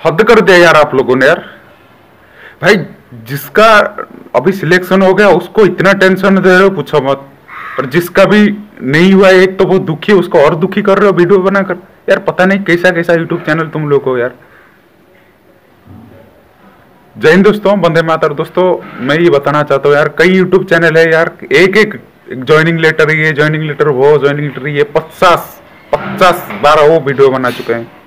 हद कर दिया यार आप लोगों ने यार। भाई, जिसका अभी सिलेक्शन हो गया, उसको इतना टेंशन दे रहे हो, पूछो मत। और जिसका भी नहीं हुआ, एक तो बहुत दुखी है, उसको और दुखी कर रहे हो वीडियो बनाकर। यार, पता नहीं कैसा कैसा यूट्यूब चैनल तुम लोग हो यार। जय हिंद दोस्तों, वंदे मातर दोस्तों, मैं ये बताना चाहता हूँ यार, कई यूट्यूब चैनल है यार, एक एक ज्वाइनिंग लेटर ये ज्वाइनिंग लेटर वो ज्वाइनिंग लेटर ये पचास पचास बारह वो वीडियो बना चुके हैं।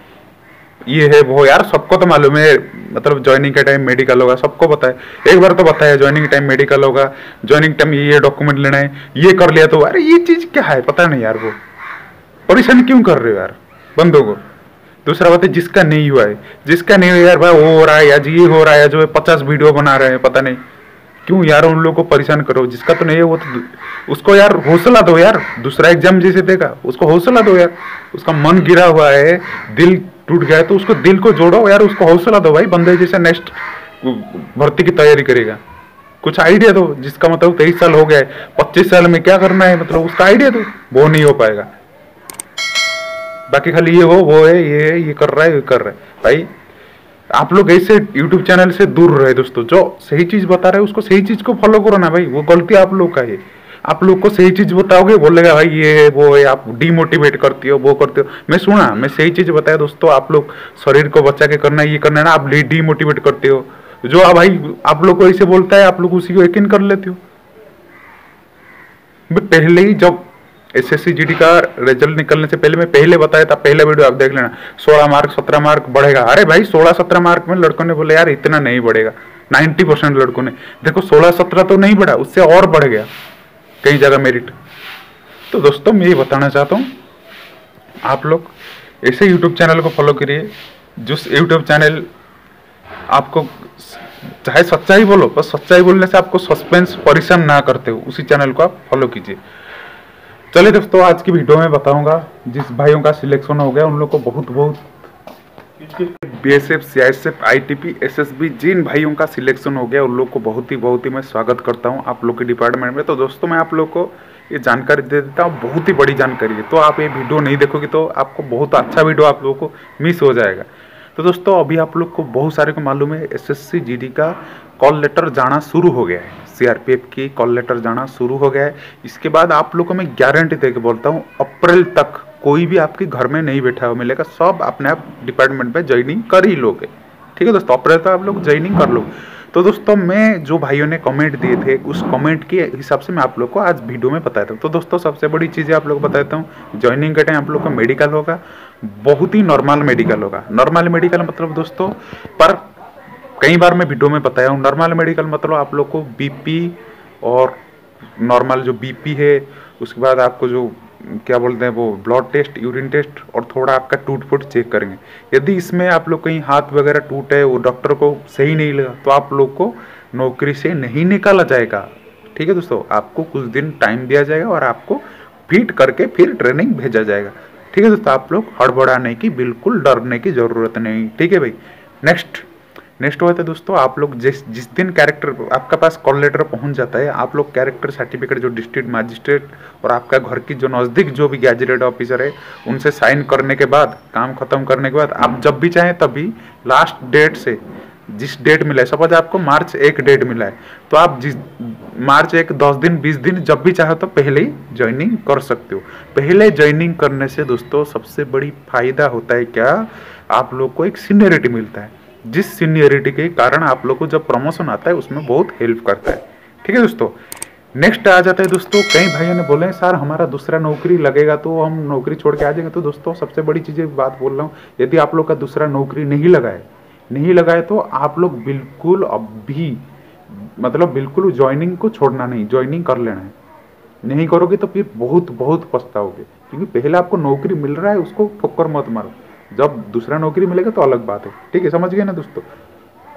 ये है वो यार, सबको तो मालूम है मतलब ज्वाइनिंग के टाइम मेडिकल होगा, सबको पता है। एक बार तो बताया ज्वाइनिंग टाइम मेडिकल होगा ज्वाइनिंग टाइम ये डॉक्यूमेंट लेना है, ये कर लिया तो अरे ये चीज़ क्या है, पता नहीं यार वो। परेशान क्यों कर रहे हो यार, बंदों को? दूसरा बात है, जिसका नहीं हुआ है, जिसका नहीं हुआ यार, भाई वो हो रहा है या ये हो रहा है जो है पचास वीडियो बना रहे हैं, पता नहीं। क्यों यार उन लोगों को परेशान करो, जिसका तो नहीं है वो तो उसको यार हौसला दो यार, दूसरा एग्ज़ाम जैसे देगा, उसको हौसला दो यार। उसका मन गिरा हुआ है, दिल टूट गया है तो उसको दिल को जोड़ो यार, उसको हौसला दो भाई, बंदे जैसे नेक्स्ट भर्ती की तैयारी करेगा। कुछ आइडिया दो, जिसका मतलब तेईस साल हो गया है, पच्चीस साल में क्या करना है मतलब उसका आइडिया दो। वो नहीं हो पाएगा। बाकी खाली ये हो, वो है, ये है, ये कर रहा है, ये कर रहा है। भाई, आप लोग ऐसे YouTube चैनल से दूर रहे दोस्तों, जो सही चीज़ बता रहे हैं, उसको सही चीज़ को फॉलो करो ना भाई, वो गलती आप लोग का है। आप लोग को सही चीज़ बताओगे? बोलेगा, भाई, ये है, वो है, आप डिमोटिवेट करती हो, वो करते हो। मैं सुना, मैं सही चीज़ बताया, दोस्तों, आप लोग शरीर को बचा के करना, ये करना है ना, आप डिमोटिवेट करते हो। जो आप भाई, आप लोग को ऐसे बोलता है, आप लोग उसी को यकीन कर लेते हो। पहले ही, जब एस एस का रिज़ल्ट निकलने से पहले, मैं पहले बताया था, पहले वीडियो आप देख लेना, सोलह मार्क, सत्रह मार्क बढ़ेगा। अरे भाई, सोलह सत्रह मार्क में लड़कों ने बोले, यार, इतना नहीं बढ़ेगा, नाइन्टी परसेंट लड़कों ने। देखो, सोलह सत्रह तो नहीं बढ़ा, उससे और बढ़ गया। कई जगह मेरिट तो दोस्तों, मैं ये बताना चाहता हूँ, आप लोग ऐसे यूट्यूब चैनल को फॉलो करिए जिस यूट्यूब चैनल आपको चाहे सच्चाई बोलो बस सच्चाई बोलने से आपको सस्पेंस परेशान ना करते हो, उसी चैनल को आप फॉलो कीजिए। चलिए दोस्तों, आज की वीडियो में बताऊँगा, जिस भाइयों का सिलेक्शन हो गया, उन लोग को बहुत बहुत B S F C S F I T P S S B जिन भाइयों का सिलेक्शन हो गया, उन लोग को बहुत ही बहुत ही मैं स्वागत करता हूँ आप लोग के डिपार्टमेंट में। तो दोस्तों, मैं आप लोग को ये जानकारी दे देता हूँ, बहुत ही बड़ी जानकारी है। तो आप ये वीडियो नहीं देखोगे तो आपको बहुत अच्छा वीडियो आप लोगों को मिस हो जाएगा। तो दोस्तों, अभी आप लोग को बहुत सारे को मालूम है S S C G D का कॉल लेटर जाना शुरू हो गया है। सीआरपीएफ की कॉल लेटर जाना शुरू हो गया है। इसके बाद आप लोग को मैं गारंटी दे के बोलता हूँ, अप्रैल तक कोई भी आपके घर में नहीं बैठा हुआ मिलेगा, सब अपने आप डिपार्टमेंट में ज्वाइनिंग कर ही लोगे। ठीक है दोस्तों तक आप लोग ज्वाइनिंग कर लो तो दोस्तों, मैं जो भाइयों ने कमेंट दिए थे, उस कमेंट के हिसाब से मैं आप लोग को आज वीडियो में बताया था। तो दोस्तों, सबसे बड़ी चीज़ आप लोग को बताता हूँ ज्वाइनिंग के टाइम आप लोग का मेडिकल होगा, बहुत ही नॉर्मल मेडिकल होगा। नॉर्मल मेडिकल मतलब दोस्तों, पर कई बार मैं वीडियो में बताया हूँ नॉर्मल मेडिकल मतलब आप लोग को बीपी और नॉर्मल जो बीपी है, उसके बाद आपको जो क्या बोलते हैं वो ब्लड टेस्ट यूरिन टेस्ट और थोड़ा आपका टूट फूट चेक करेंगे। यदि इसमें आप लोग कहीं हाथ वगैरह टूट वो डॉक्टर को सही नहीं लगा तो आप लोग को नौकरी से नहीं निकाला जाएगा। ठीक है दोस्तों? आपको कुछ दिन टाइम दिया जाएगा और आपको फिट करके फिर ट्रेनिंग भेजा जाएगा। ठीक है दोस्तों? आप लोग हड़बड़ाने की, बिल्कुल डरने की ज़रूरत नहीं। ठीक है भाई? नेक्स्ट नेक्स्ट हुआ था दोस्तों, आप लोग जिस जिस दिन कैरेक्टर आपका पास कॉल लेटर पहुँच जाता है, आप लोग कैरेक्टर सर्टिफिकेट जो डिस्ट्रिक्ट मजिस्ट्रेट और आपका घर की जो नज़दीक जो भी गैजेटेड ऑफिसर है, उनसे साइन करने के बाद, काम खत्म करने के बाद, आप जब भी चाहें तभी लास्ट डेट से, जिस डेट मिला है सपोज़ आपको मार्च एक डेट मिला है तो आप जिस, मार्च एक, दस दिन, बीस दिन जब भी चाहो तो पहले ही ज्वाइनिंग कर सकते हो। पहले ज्वाइनिंग करने से दोस्तों, सबसे बड़ी फ़ायदा होता है क्या? आप लोग को एक सीनियरिटी मिलता है। जिस सीनियरिटी के कारण आप लोग को जब प्रमोशन आता है, उसमें बहुत हेल्प करता है। ठीक है दोस्तों? नेक्स्ट आ जाता है दोस्तों, कई भाइयों ने बोले, सर, हमारा दूसरा नौकरी लगेगा तो हम नौकरी छोड़ के आ जाएँगे। तो दोस्तों, सबसे बड़ी चीज़ बात बोल रहा हूँ, यदि आप लोग का दूसरा नौकरी नहीं लगाए नहीं लगाए तो आप लोग बिल्कुल अभी मतलब बिल्कुल ज्वाइनिंग को छोड़ना नहीं ज्वाइनिंग कर लेना है। नहीं करोगे तो फिर बहुत बहुत पछताओगे, क्योंकि पहले आपको नौकरी मिल रहा है, उसको ठोकर मत मारो। जब दूसरा नौकरी मिलेगा तो अलग बात है। ठीक है, समझ गए ना दोस्तों?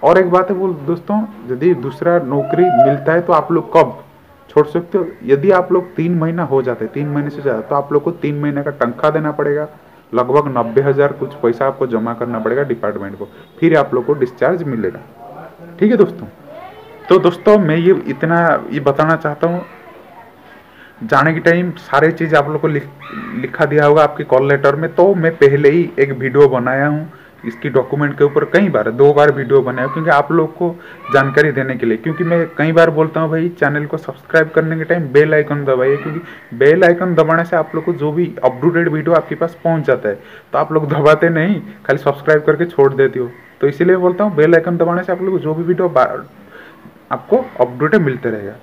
और एक बात है वो, दोस्तों, यदि दूसरा नौकरी मिलता है तो आप लोग कब छोड़ सकते हो? यदि आप लोग तीन महीना हो जाते तीन महीने से ज़्यादा तो आप लोग को तीन महीने का तनख्वाह देना पड़ेगा। लगभग नब्बे हज़ार कुछ पैसा आपको जमा करना पड़ेगा डिपार्टमेंट को, फिर आप लोग को डिस्चार्ज मिलेगा। ठीक है दोस्तों? तो दोस्तों, मैं ये इतना, ये बताना चाहता हूँ जाने के टाइम सारे चीज़ आप लोग को लिख, लिखा दिया होगा आपके कॉल लेटर में तो मैं पहले ही एक वीडियो बनाया हूँ। इसकी डॉक्यूमेंट के ऊपर कई बार दो बार वीडियो बनाया क्योंकि आप लोग को जानकारी देने के लिए। क्योंकि मैं कई बार बोलता हूँ भाई चैनल को सब्सक्राइब करने के टाइम बेल आइकन दबाइए। क्योंकि बेल आइकन दबाने से आप लोग को जो भी अपटूडेट वीडियो आपके पास पहुँच जाता है तो आप लोग दबाते नहीं खाली सब्सक्राइब करके छोड़ देती हो। तो इसीलिए बोलता हूँ बेल आइकन दबाने से आप लोग को जो भी वीडियो आपको अपडेट मिलते रहेगा।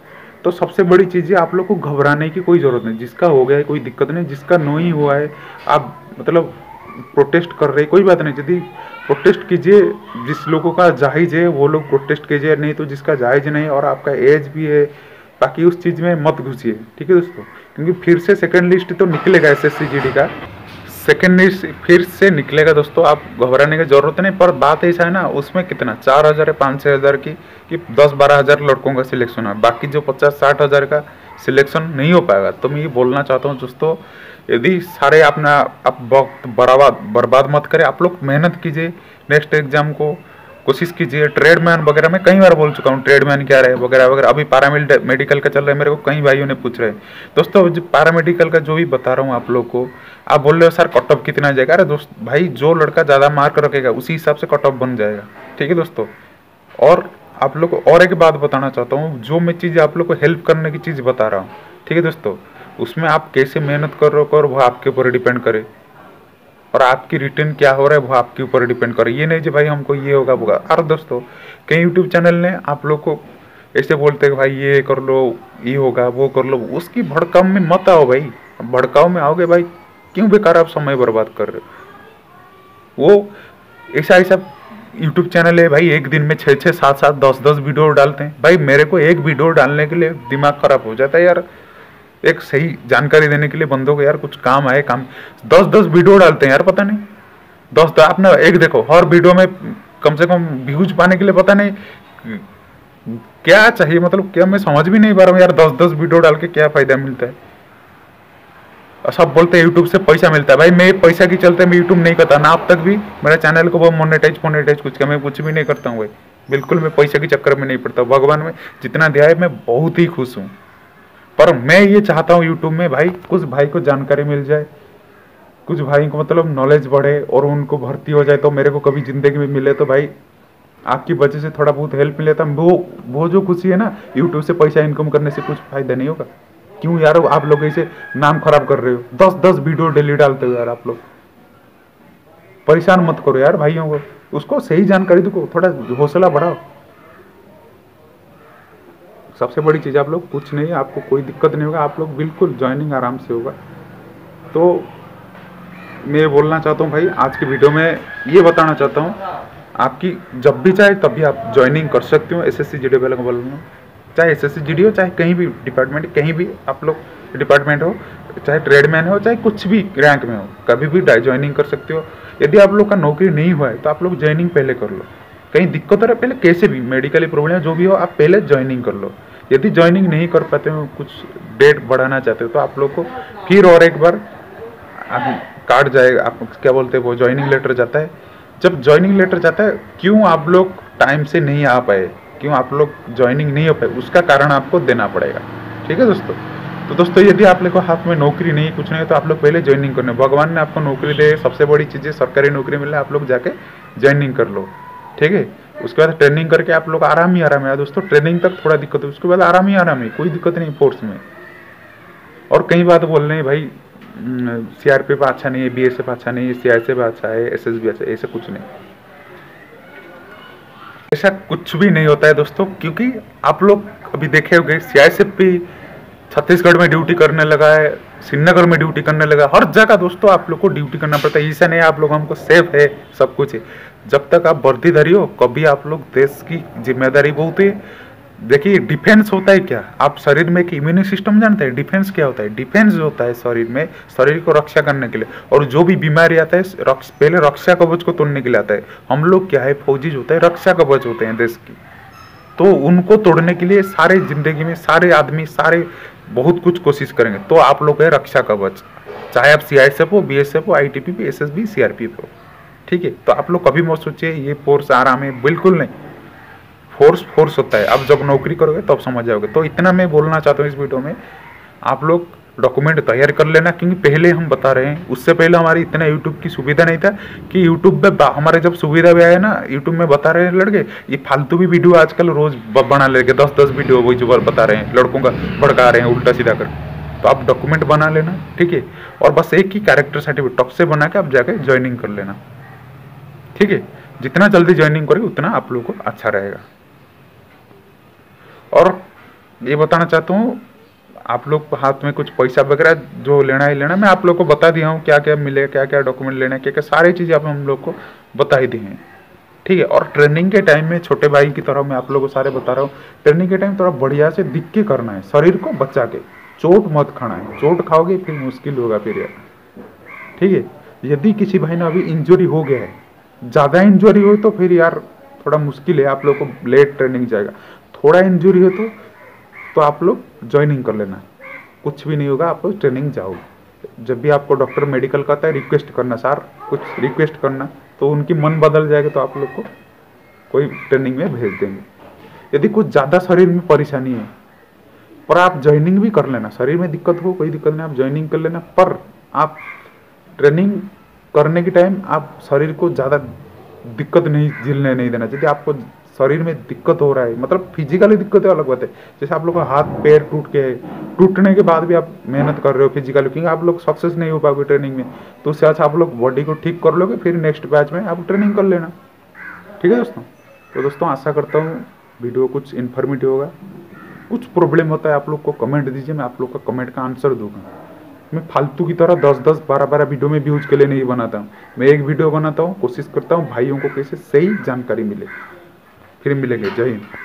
तो सबसे बड़ी चीज़ है आप लोग को घबराने की कोई ज़रूरत नहीं, जिसका हो गया है, कोई दिक्कत नहीं, जिसका नहीं हुआ है, आप मतलब प्रोटेस्ट कर रहे कोई बात नहीं, यदि प्रोटेस्ट कीजिए, जिस लोगों का जायज़ है, वो लोग प्रोटेस्ट कीजिए, नहीं तो जिसका जायज़ नहीं, और आपका एज भी है बाकी उस चीज़ में मत घुसिए, ठीक है दोस्तों? क्योंकि फिर से सेकंड लिस्ट तो निकलेगा एस एस का। सेकेंड लिस्ट फिर से निकलेगा दोस्तों, आप घबराने की ज़रूरत नहीं, पर बात ऐसा है ना, उसमें कितना, चार हज़ार या पाँच छः हज़ार की, कि दस बारह हज़ार लड़कों का सिलेक्शन है, बाकी जो पचास साठ हज़ार का सिलेक्शन नहीं हो पाएगा। तो मैं ये बोलना चाहता हूँ दोस्तों, यदि सारे अपना, आप वक्त बर्बाद बर्बाद मत करें, आप लोग मेहनत कीजिए नेक्स्ट एग्ज़ाम को कोशिश कीजिए ट्रेडमैन वगैरह, मैं कई बार बोल चुका हूँ ट्रेडमैन क्या रहे, वगैरह वगैरह, अभी पारा मेडिकल का चल रहा है, मेरे को कई भाइयों ने पूछ रहे हैं। दोस्तों, जो पारामेडिकल का जो भी बता रहा हूँ आप लोग को आप बोल रहे हो, सर कट ऑफ़ कितना जाएगा? अरे दोस्त, भाई, जो लड़का ज़्यादा मार्क रखेगा, उसी हिसाब से कट ऑफ़ बन जाएगा। ठीक है दोस्तों? और आप लोग को और एक बात बताना चाहता हूँ, जो मैं चीज़ आप लोग को हेल्प करने की चीज़ बता रहा हूँ। ठीक है दोस्तों? उसमें आप कैसे मेहनत कर रहे हो वो आपके ऊपर डिपेंड करे। और आपकी रिटर्न क्या हो रहा है, वो आपके ऊपर डिपेंड करे। ये नहीं जी भाई हमको ये होगा होगा। अरे दोस्तों कई यूट्यूब चैनल ने आप लोग को ऐसे बोलते हैं भाई, ये कर लो, ये होगा, वो कर लो। उसकी भड़काव में मत आओ भाई। भड़काव में आओगे भाई क्यों बेकार आप समय बर्बाद कर रहे वो ऐसा ऐसा यूट्यूब चैनल है भाई, एक दिन में छः छः सात सात, दस दस वीडियो डालते हैं। भाई, मेरे को एक वीडियो डालने के लिए दिमाग खराब हो जाता है यार। एक सही जानकारी देने के लिए बंदों को यार कुछ काम आए, काम। दस दस वीडियो डालते हैं यार, पता नहीं। दस आपने एक देखो, हर वीडियो में कम से कम व्यूज़ पाने के लिए पता नहीं, क्या चाहिए? मतलब क्या मैं समझ भी नहीं पा रहा हूँ यार, दस दस वीडियो डाल के क्या फ़ायदा मिलता है? सब बोलते हैं यूट्यूब से पैसा मिलता है। भाई, मैं पैसा की चलते मैं यूट्यूब नहीं करता, ना अब तक भी। मेरे चैनल को वो मोनेटाइज मोनेटाइज कुछ का मैं कुछ भी नहीं करता हूँ भाई। बिल्कुल मैं पैसे के चक्कर में नहीं पड़ता भगवान में जितना दिया है, मैं बहुत ही खुश हूँ। पर मैं ये चाहता हूँ यूट्यूब में, भाई, कुछ भाई को जानकारी मिल जाए। कुछ भाई को मतलब नॉलेज बढ़े और उनको भर्ती हो जाए तो मेरे को कभी ज़िंदगी में मिले तो भाई, आपकी वजह से थोड़ा बहुत हेल्प मिले तो वो वो जो खुशी है ना यूट्यूब से पैसा इनकम करने से कुछ फ़ायदा नहीं होगा। क्यों यार आप लोग ऐसे नाम खराब कर रहे हो? दस दस वीडियो डेली डालते हो यार आप लोग। परेशान मत करो यार भाइयों को। उसको सही जानकारी दो, थोड़ा हौसला बढ़ाओ। सबसे बड़ी चीज़ आप लोग, कुछ नहीं, आपको कोई दिक्कत नहीं होगा, आप लोग बिल्कुल ज्वाइनिंग आराम से होगा। तो मैं बोलना चाहता हूँ भाई, आज की वीडियो में ये बताना चाहता हूँ, आपकी जब भी चाहे तब भी आप ज्वाइनिंग कर सकते हो S S C G D में। चाहे एस एस हो, चाहे कहीं भी डिपार्टमेंट कहीं भी आप लोग डिपार्टमेंट हो, चाहे ट्रेडमैन हो, चाहे कुछ भी रैंक में हो, कभी भी ज्वाइनिंग कर सकते हो। यदि आप लोग का नौकरी नहीं हुआ है तो आप लोग ज्वाइनिंग पहले कर लो। कहीं दिक्कत हो रहा है, पहले कैसे भी मेडिकली प्रॉब्लम जो भी हो, आप पहले ज्वाइनिंग कर लो। यदि ज्वाइनिंग नहीं कर पाते हो, कुछ डेट बढ़ाना चाहते हो तो आप लोग को फिर और एक बार कार्ड जाएगा आप क्या बोलते हैं, वो ज्वाइनिंग लेटर जाता है। जब ज्वाइनिंग लेटर जाता है, क्यों आप लोग टाइम से नहीं आ पाए? क्यों? आप लोग ज्वाइनिंग नहीं हो पाए। उसका कारण आपको देना पड़ेगा। ठीक है दोस्तों? तो दोस्तों, यदि आप लोग को हाथ में नौकरी नहीं, कुछ नहीं तो आप लोग पहले ज्वाइनिंग करने। भगवान ने आपको नौकरी दे। सबसे बड़ी चीज़ है, सरकारी नौकरी मिले, आप लोग जाके ज्वाइनिंग कर लो। ठीक है? उसके बाद ट्रेनिंग करके आप लोग आराम ही आराम है। दोस्तों ट्रेनिंग तक थोड़ा दिक्कत है। उसके बाद आराम ही आराम है, कोई दिक्कत नहीं फोर्स में। और कई बात बोल रहे हैं, भाई सी आर पी अच्छा नहीं है बी एस एफ़ अच्छा नहीं है सी आई एस एफ़ अच्छा है एस एस बी अच्छा है, ऐसा कुछ नहीं। ऐसा कुछ भी नहीं होता है दोस्तों, क्योंकि आप लोग अभी देखे होंगे सीआईएसएफ भी छत्तीसगढ़ में ड्यूटी करने लगा है श्रीनगर में ड्यूटी करने लगा हर जगह दोस्तों आप लोग को ड्यूटी करना पड़ता है। ऐसा नहीं आप लोग हमको सेफ़ है, सब कुछ है। जब तक आप वर्दी धरी हो, कभी आप लोग देश की ज़िम्मेदारी बहुत है देखिए डिफेंस होता है क्या? आप शरीर में एक इम्यूनिटी सिस्टम जानते हैं? डिफेंस क्या होता है? डिफेंस जो होता है शरीर में शरीर को रक्षा करने के लिए। और जो भी बीमारी आता है रक्ष, पहले रक्षा कवच को तोड़ने के लिए आता है। हम लोग क्या है? फौजी होता है रक्षा कवच होते हैं देश की। तो उनको तोड़ने के लिए सारे ज़िंदगी में सारे आदमी सारे बहुत कुछ कोशिश करेंगे। तो आप लोग है रक्षा कवच। चाहे आप सी आई एस एफ़ हो बी एस एफ़ हो I T P S S B C R P F हो। ठीक है? तो आप लोग कभी मत सोचिए ये फोर्स आराम है। बिल्कुल नहीं। फोर्स फोर्स होता है। आप जब नौकरी करोगे, तब तो समझ जाओगे। तो इतना मैं बोलना चाहता हूँ इस वीडियो में, आप लोग डॉक्यूमेंट तैयार कर लेना, क्योंकि पहले हम बता रहे हैं। उससे पहले हमारी इतना यूट्यूब की सुविधा नहीं था कि यूट्यूब बा- हमारे जब सुविधा भी आया ना यूट्यूब में बता रहे हैं लड़के, ये फालतू भी वीडियो आजकल रोज बना लेके दस दस वीडियो वही जो बता रहे हैं, लड़कों का भड़का रहे हैं, उल्टा सीधा कर। तो आप डॉक्यूमेंट बना लेना, ठीक है? और बस एक ही कैरेक्टर सर्टिफिकेट टॉप से बना के आप जाके ज्वाइनिंग कर लेना। ठीक है? जितना जल्दी ज्वाइनिंग करेंगे, उतना आप लोगों को अच्छा रहेगा। और ये बताना चाहता हूँ, आप लोग हाथ में कुछ पैसा वगैरह जो लेना है लेना, मैं आप लोग को बता दिया हूँ क्या क्या मिलेगा, क्या क्या डॉक्यूमेंट लेना है, क्या क्या सारी चीज़ें आप हम लोग को बता ही दी हैं। ठीक है, और ट्रेनिंग के टाइम में छोटे भाई की तरह मैं आप लोगों को सारे बता रहा हूँ ट्रेनिंग के टाइम थोड़ा बढ़िया से दिख के करना है, शरीर को बचा के, चोट मत खाना है, चोट खाओगे फिर मुश्किल होगा फिर यार। ठीक है, यदि किसी भाई ने अभी इंजरी हो गया है, ज़्यादा इंजरी हो तो फिर यार थोड़ा मुश्किल है, आप लोग को लेट ट्रेनिंग जाएगा। थोड़ा इंजरी हो तो तो आप लोग ज्वाइनिंग कर लेना। कुछ भी नहीं होगा, आप लोग ट्रेनिंग जाओ। जब भी आपको डॉक्टर मेडिकल कहता है रिक्वेस्ट करना सर कुछ रिक्वेस्ट करना तो उनकी मन बदल जाएगा तो आप लोग को कोई ट्रेनिंग में भेज देंगे। यदि कुछ ज़्यादा शरीर में परेशानी है, पर आप ज्वाइनिंग भी कर लेना। शरीर में दिक्कत हो, कोई दिक्कत नहीं, आप ज्वाइनिंग कर लेना, पर आप ट्रेनिंग करने के टाइम आप शरीर को ज़्यादा दिक्कत नहीं, झेलने नहीं देना चाहिए। आपको शरीर में दिक्कत हो रहा है। मतलब फिजिकली दिक्कत अलग बात है। जैसे आप लोग का हाथ, पैर टूट के है टूटने के बाद भी आप मेहनत कर रहे हो फिजिकली क्योंकि आप लोग सक्सेस नहीं हो पाओगे ट्रेनिंग में। तो उससे अच्छा आप लोग बॉडी को ठीक कर लोगे, फिर नेक्स्ट बैच में आप ट्रेनिंग कर लेना। ठीक है दोस्तों? तो दोस्तों, आशा करता हूँ वीडियो कुछ इन्फॉर्मेटिव होगा। कुछ प्रॉब्लम होता है, आप लोग को कमेंट दीजिए, मैं आप लोग का कमेंट का आंसर दूँगा। मैं फालतू की तरह दस दस, बारह बारह वीडियो में व्यूज़ के लिए नहीं बनाता हूँ। मैं एक वीडियो बनाता हूँ, कोशिश करता हूँ भाइयों को कैसे सही जानकारी मिले। फिर मिलेंगे जय हिंद।